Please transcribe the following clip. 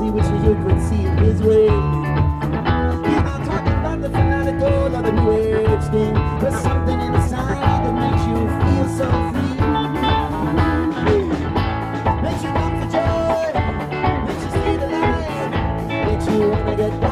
he wishes you could see his way. He's not talking about the finality or the new age thing. but something inside that makes you feel so free. Makes you jump for joy, makes you see the light, makes you wanna get back.